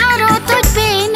यारो तुझ पे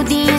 注定。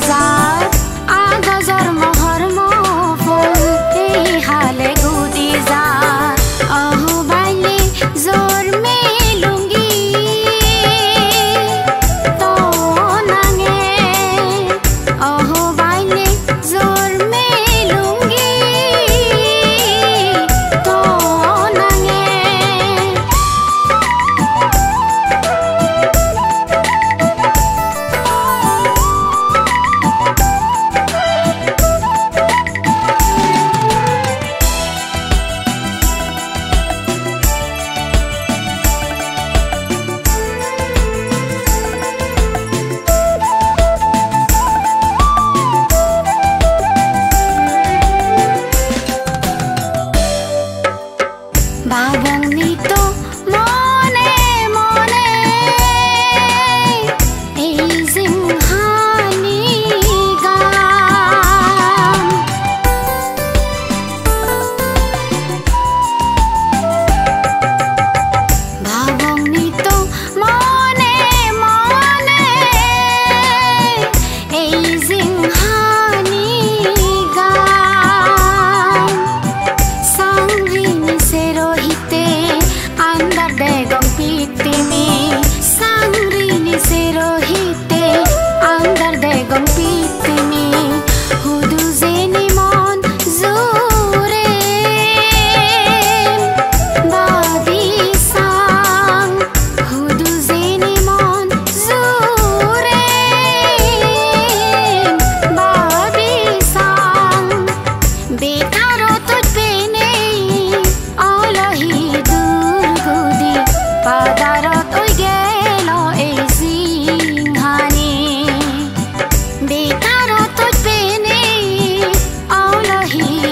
नहीं